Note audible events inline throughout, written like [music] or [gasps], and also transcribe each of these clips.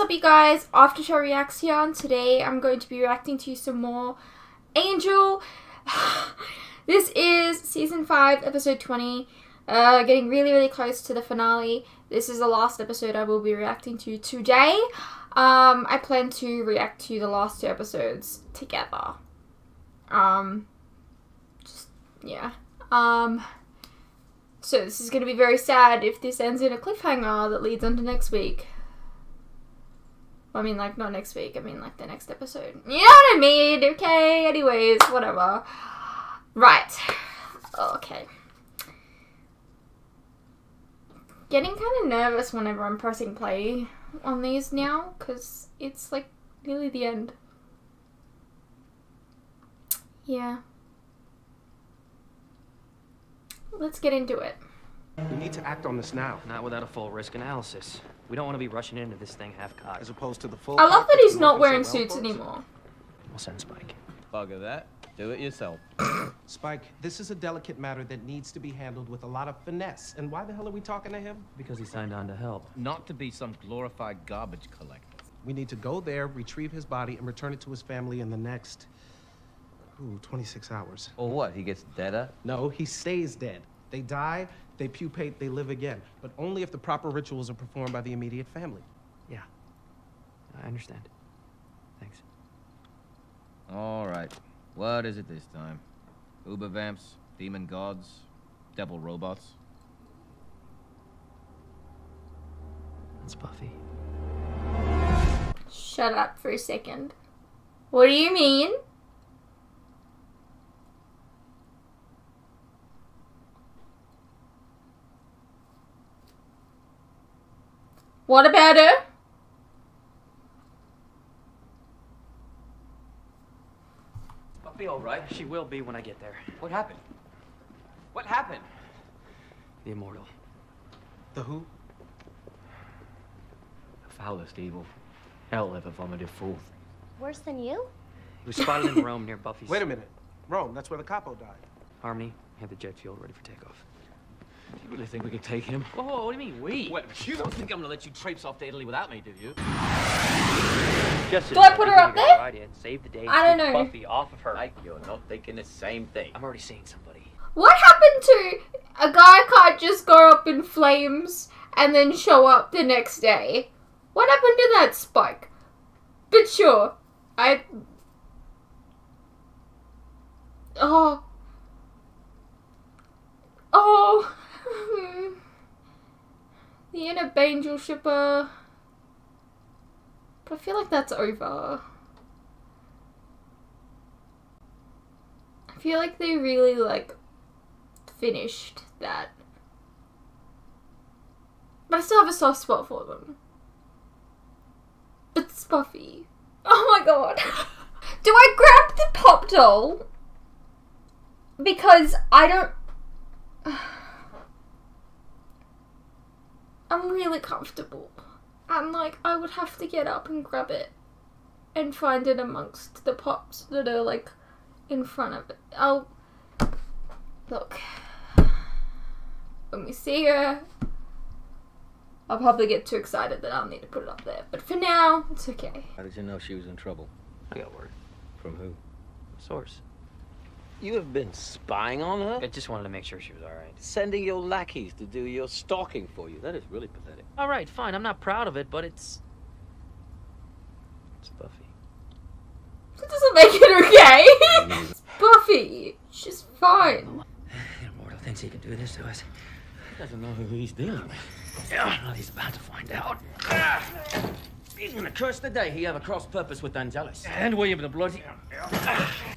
what's up you guys? After Show Reaction. Today I'm going to be reacting to some more Angel. [sighs] this is season 5, episode 20. Uh, getting really, really close to the finale. This is the last episode I will be reacting to today. Um, I plan to react to the last two episodes together. Um, just, yeah. Um, so this is going to be very sad if this ends in a cliffhanger that leads on to next week. I mean, like, not next week. I mean, like, the next episode. You know what I mean? Okay, anyways, whatever. Right. Okay. Getting kind of nervous whenever I'm pressing play on these now, because it's, like, nearly the end. Yeah. Let's get into it. We need to act on this now. Not without a full risk analysis. We don't want to be rushing into this thing half-cocked. As opposed to the full. I love that he's not wearing so well suits anymore. We'll send Spike. Bugger that. Do it yourself. [coughs] Spike, this is a delicate matter that needs to be handled with a lot of finesse. And why the hell are we talking to him? Because he signed on to help. Not to be some glorified garbage collector. We need to go there, retrieve his body, and return it to his family in the next. Ooh, 26 hours. Or what? He gets deader? No, he stays dead. They die, they pupate, they live again. But only if the proper rituals are performed by the immediate family. Yeah. I understand. Thanks. All right. What is it this time? Uber vamps, demon gods, devil robots? That's Buffy. Shut up for a second. What do you mean? What about her? I'll be all right? She will be when I get there. What happened? What happened? The Immortal. The who? The foulest evil. Hell ever vomited forth. Worse than you? He was spotted in [laughs] Rome near Buffy's. Wait a minute. Rome, that's where the capo died. Harmony, have the jet fuel ready for takeoff. You really think we could take him? Whoa, whoa, what do you mean, we? Wait, you don't think I'm gonna let you traipse off to Italy without me, do you? Just Do I put her up there? Right in, save the day. I don't know. Buffy off of her. Like you're not thinking the same thing. I'm already seeing somebody. What happened to a guy can't just go up in flames and then show up the next day? What happened to that spike? But sure, I. Oh. Oh. Hmm. the inner angel shipper. But I feel like that's over. I feel like they really like finished that. But I still have a soft spot for them. But Spuffy. Oh my god. [laughs] Do I grab the pop doll? Because I don't. [sighs] [sighs] [sighs] I'm really comfortable. And like, I would have to get up and grab it and find it amongst the pops that are like in front of it. I'll. Look. When we see her, I'll probably get too excited that I'll need to put it up there. But for now, it's okay. How did you know she was in trouble? I got word. From who? Source. You have been spying on her? I just wanted to make sure she was alright. Sending your lackeys to do your stalking for you. That is really pathetic. Alright, fine. I'm not proud of it, but it's. It's Buffy. That doesn't make it okay. [laughs] It's Buffy. She's fine. The Immortal thinks he can do this to us. He doesn't know who he's dealing with. Yeah, well, he's about to find out. Ah! He's gonna curse the day he ever crossed purpose with Angelus. And William the Bloody.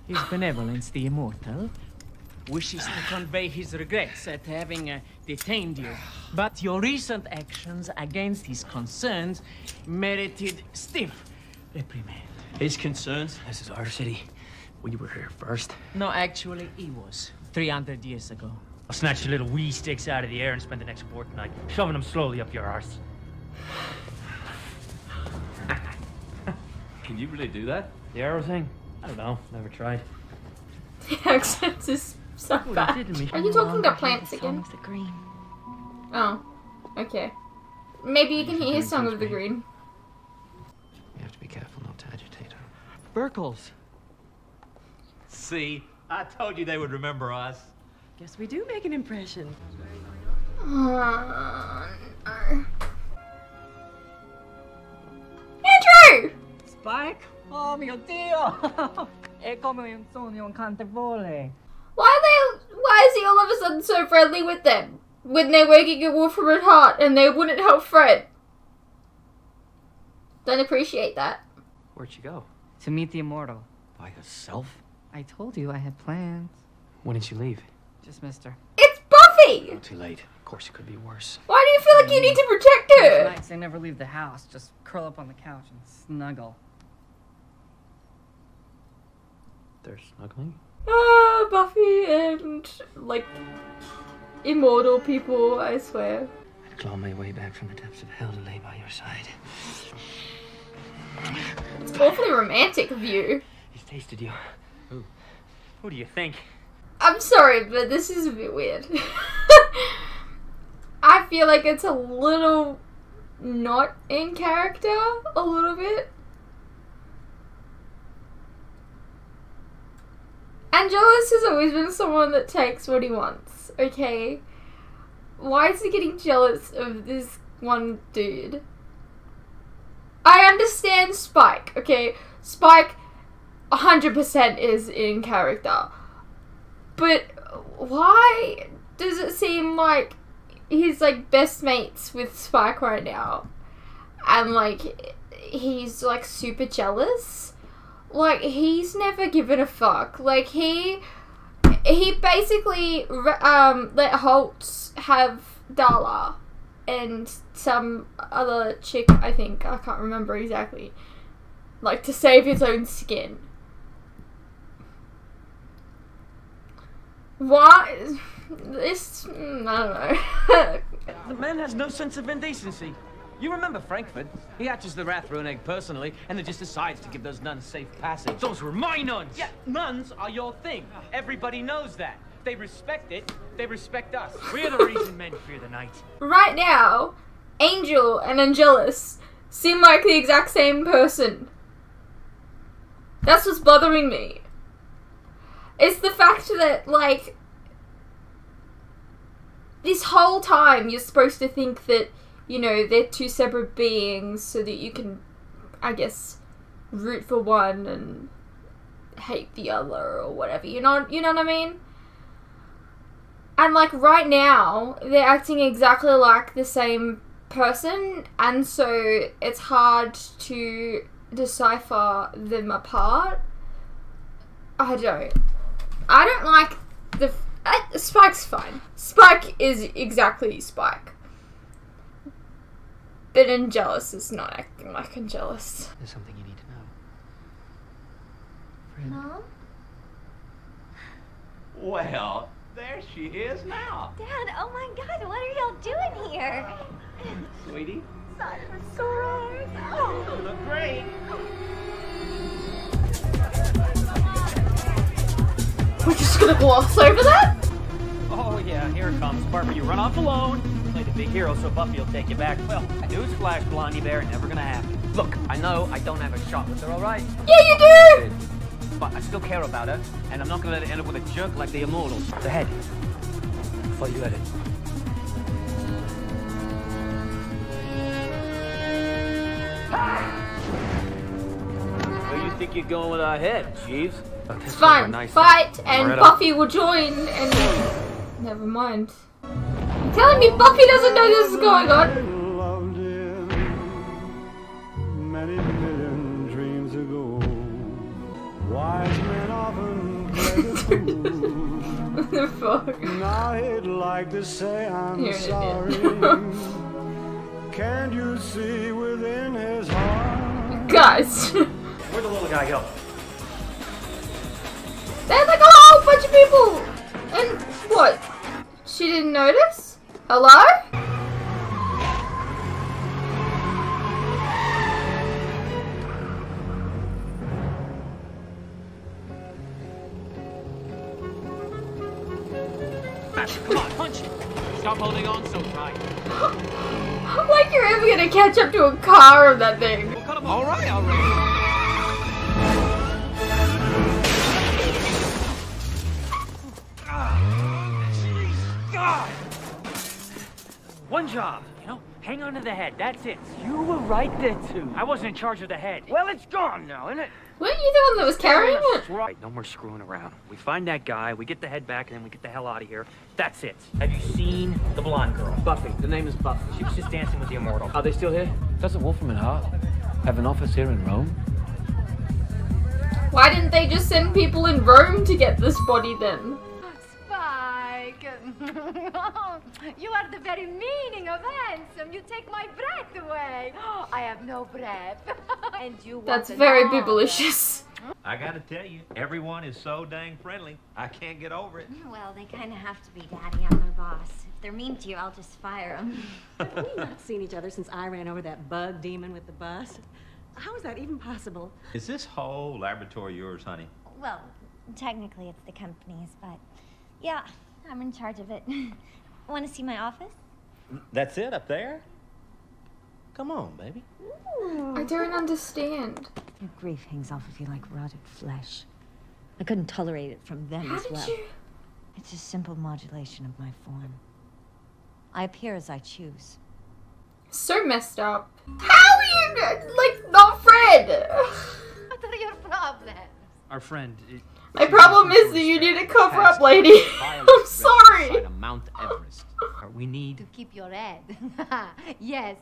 His benevolence, the immortal, wishes to convey his regrets at having uh, detained you. But your recent actions against his concerns merited stiff reprimand. His concerns? This is our city. We were here first. No, actually, he was 300 years ago. I'll snatch your little wee sticks out of the air and spend the next fortnight shoving them slowly up your arse. Can you really do that? The arrow thing? I don't know. Never tried. The [laughs] accent is so bad. Are you talking to plants again? Green. Oh, okay. Maybe you can hear his song of the green. You have to be careful not to agitate her. Burkles! See, I told you they would remember us. Guess we do make an impression. Oh. Spike? Oh mio Dio! [laughs] è come un sogno incantevole. Why are they? Why is he all of a sudden so friendly with them when they're working at Wolfram and Hart and they wouldn't help Fred? Don't appreciate that. Where'd she go? To meet the immortal. By herself? I told you I had plans. When did she leave? Just missed her. It's Buffy. Oh, too late. Of course, it could be worse. Why do you feel like you need to protect Most her? nights I never leave the house. Just curl up on the couch and snuggle. They're snuggling? Ah, Buffy and like immortal people. I swear. I'd claw my way back from the depths of hell to lay by your side. It's awfully romantic of you. He's tasted you. Who do you think? I'm sorry, but this is a bit weird. [laughs] I feel like it's a little not in character, a little bit. Angelus has always been someone that takes what he wants, okay? Why is he getting jealous of this one dude? I understand Spike, okay? Spike 100% is in character. But why does it seem like he's like best mates with Spike right now? And like he's like super jealous? Like he's never given a fuck. Like he he basically um let Holtz have Darla and some other chick, I think. I can't remember exactly. Like to save his own skin. Why? This. mm, I don't know. [laughs] The man has no sense of indecency. You remember Frankfurt? He hatches the Wrath Rune egg personally, and then just decides to give those nuns safe passage. Those were my nuns! Yeah, nuns are your thing. Everybody knows that. They respect it. They respect us. We're the reason men fear the night. right now, Angel and Angelus seem like the exact same person. That's what's bothering me. It's the fact that, like, this whole time you're supposed to think that, you know, they're two separate beings so that you can, I guess, root for one and hate the other or whatever. You know, you know what I mean? And like right now, they're acting exactly like the same person, and so it's hard to decipher them apart. I don't. I don't like the. Uh, Spike's fine. Spike is exactly Spike. But Angelus is not acting like Angelus. There's something you need to know. Mom? Well, there she is now. Dad, oh my god, what are y'all doing here? Sweetie, Dinosaurs. Oh. you look great. We're just gonna gloss over that? Oh yeah, here it comes. Barbara, you run off alone. Play the big hero so Buffy will take you back. Well, newsflash, Blondie Bear, never gonna happen. Look, I know I don't have a shot with her, all right? Yeah, you do! But I still care about her, and I'm not gonna let it end up with a jerk like the Immortals. The head. I thought you had it. Where you think you're going with our head, Jeeves? It's fine. Fight, and Loretta. Buffy will join, and never mind. You're telling me Buffy doesn't know this is going on? loved him many million dreams ago. Wise men often play the. [laughs] What the fuck? Now he'd like to say I'm You're sorry. Can't you see within his heart? Guys, Where'd the little guy go? there's like a whole bunch of people! And what? She didn't notice? Hello? Come on, punch it! Stop holding on so tight. [laughs] like you're ever gonna catch up to a car of that thing. All right, already. One job, you know? Hang on to the head, that's it. You were right there, too. I wasn't in charge of the head. Well, it's gone now, isn't it? Weren't you the one that was carrying it? Right, no more screwing around. We find that guy, we get the head back, and then we get the hell out of here. That's it. Have you seen the blonde girl? Buffy. The name is Buffy. She was just dancing with the immortal. Are they still here? Doesn't Wolfram and Hart have an office here in Rome? Why didn't they just send people in Rome to get this body then? Spike! [laughs] you are the very meaning of handsome. You take my breath away. [gasps] I have no breath. [laughs] and you want That's very arm. [laughs] I gotta tell you, everyone is so dang friendly. I can't get over it. Mm, well, they kind of have to be, Daddy. I'm their boss. If they're mean to you, I'll just fire them. We've not seen each other since I ran over that bug demon with the bus. How is that even possible? Is this whole laboratory yours, honey? well, technically it's the company's, but yeah, I'm in charge of it. [laughs] Want to see my office? That's it up there? Come on, baby. I don't understand. Your grief hangs off of you like rotted flesh. I couldn't tolerate it from them How as did well. you? It's a simple modulation of my form. I appear as I choose. So messed up. How are you like not Fred? [laughs] What are your problems? Our friend. My problem is that you need to cover up, lady. [laughs] I'm sorry. Mount Everest. We need To keep your head. [laughs] yes,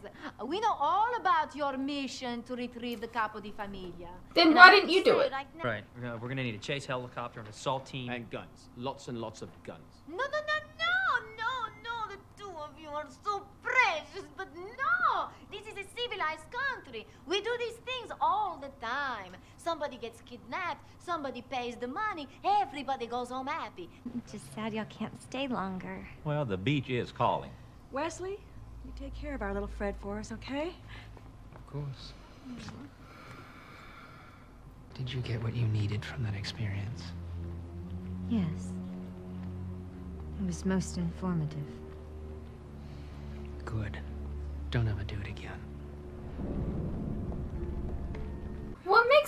we know all about your mission to retrieve the Capo di Famiglia. Then And why didn't you do it? right Right. We're gonna, we're gonna need a chase helicopter, an assault team. and guns. Lots and lots of guns. No, no, no, no, no, no. The two of you are so precious, but no. This is a civilized country. We do these things all the time. Somebody gets kidnapped, somebody pays the money, everybody goes home happy. Just sad y'all can't stay longer. Well, the beach is calling. Wesley, you take care of our little Fred for us, okay? Of course. Did you get what you needed from that experience? Yes. It was most informative. Good. Don't ever do it again.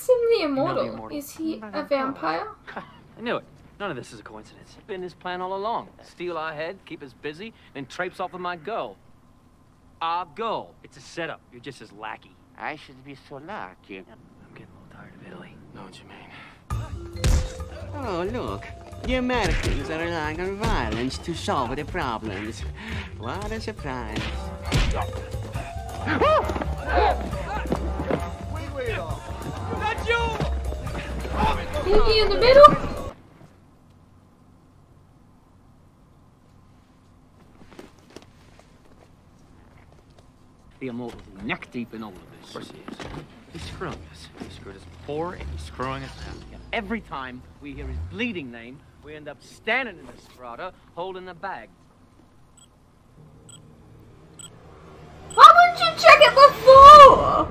What makes him the know the immortal? immortal. Is he mm-hmm. a vampire? [laughs] I knew it. None of this is a coincidence. It's been his plan all along. Steal our head, keep us busy, then traipse off with my girl. Our girl. It's a setup. You're just as lackey. I should be so lucky. I'm getting a little tired of Italy. Know what you mean? Oh, look. The Americans are relying on violence to solve their problems. What a surprise. [laughs] Pinky in the middle? The immortal's neck deep in all of this. Of course he is. He's screwing us. He screwed us before, and he's screwing us now. Every time we hear his bleeding name, we end up standing in the strata, holding the bag. Why wouldn't you check it before?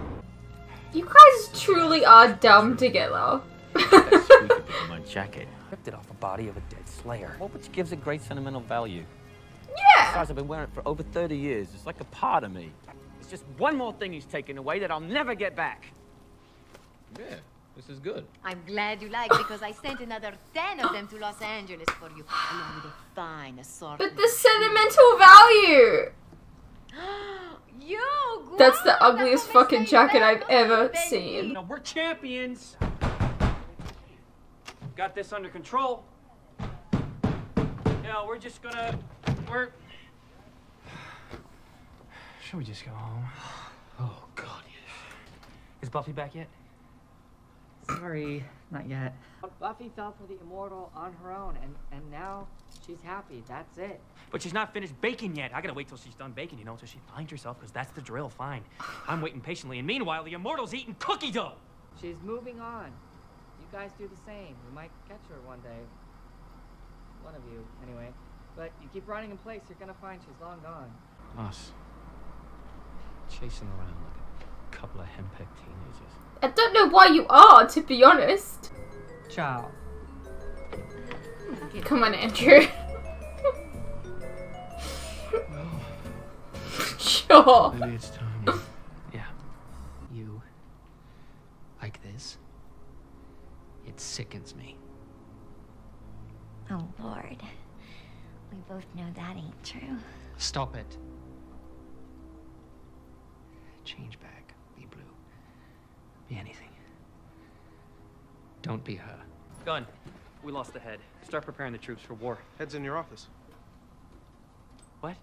You guys truly are dumb together. [laughs] my jacket. Ripped it off the body of a dead slayer. Well, which gives it great sentimental value. Yeah. Besides, I've been wearing it for over 30 years. It's like a part of me. It's just one more thing he's taken away that I'll never get back. Yeah, this is good. I'm glad you like because I sent another 10 of them to Los Angeles for you, along with a fine assortment. But the sentimental value. [gasps] You That's the ugliest fucking jacket I've ever seen. know, we're champions. Got this under control. Yeah, we're just gonna. We're. [sighs] Should we just go home? [sighs] Oh, God, yes. Is Buffy back yet? Sorry, not yet. Buffy fell for the immortal on her own, and, and now she's happy. That's it. But she's not finished baking yet. I gotta wait till she's done baking, you know, till she finds herself, because that's the drill. Fine. I'm waiting patiently, and meanwhile, the immortal's eating cookie dough. She's moving on. You guys do the same. We might catch her one day. One of you, anyway. But you keep running in place, you're gonna find she's long gone. Us. Chasing around like a couple of henpecked teenagers. I don't know why you are, to be honest. Ciao. [laughs] Come on, Andrew. [laughs] sure. Maybe it's time. yeah. You. Like this? It sickens me. Oh, Lord. We both know that ain't true. Stop it. Change back. Be blue. Be anything. Don't be her. Gun. We lost the head. Start preparing the troops for war. Head's in your office. What?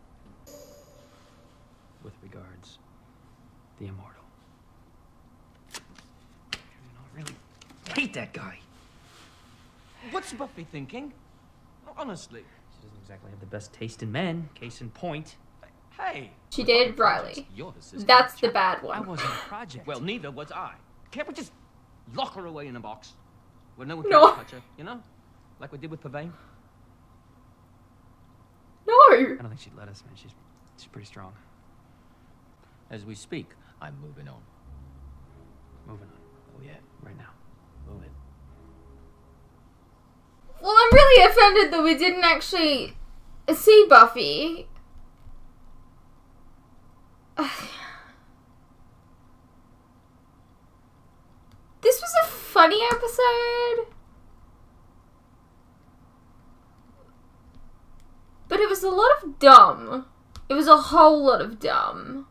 With regards, the immortal. I really hate that guy. What's Buffy thinking? Honestly. She doesn't exactly have the best taste in men. Case in point. Hey. She dated Riley. You're the. That's the bad one. I wasn't a [laughs] project. Well, neither was I. Can't we just lock her away in a box? Where no one can No. touch her, you know? Like we did with Pavayne? No. I don't think she'd let us, man. She's she's pretty strong. As we speak, I'm moving on. Moving on. Oh yeah, right now. Move it. Well, I'm really offended that we didn't actually see Buffy. [sighs] This was a funny episode. But it was a lot of dumb. It was a whole lot of dumb.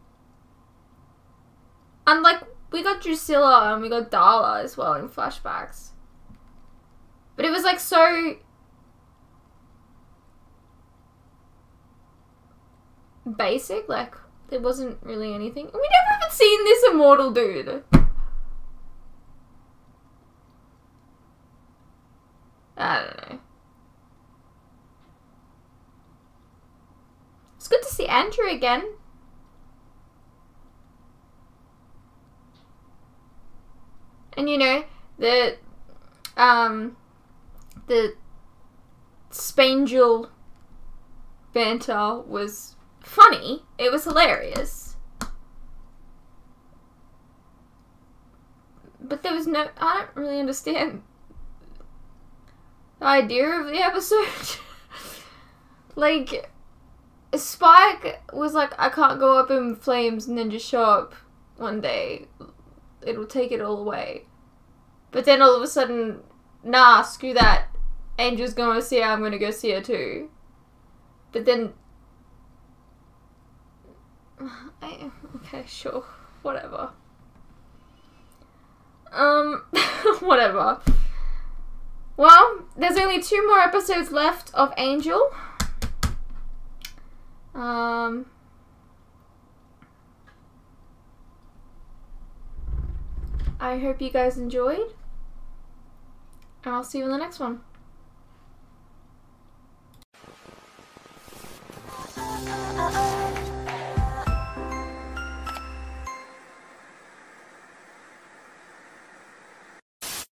And like, we got Drusilla and we got Darla as well in flashbacks. Like so basic, like there wasn't really anything. We never even seen this immortal dude. I don't know. It's good to see Andrew again. And you know, the um the Spangel banter was funny. It was hilarious. But there was no I don't really understand the idea of the episode. [laughs] like Spike was like, I can't go up in flames and then just show up one day. It'll take it all away. But then all of a sudden, nah, screw that. Angel's going to see her, I'm going to go see her too. But then. [sighs] I, okay, sure. Whatever. Um, [laughs] whatever. Well, there's only two more episodes left of Angel. Um. I hope you guys enjoyed. And I'll see you in the next one. oh.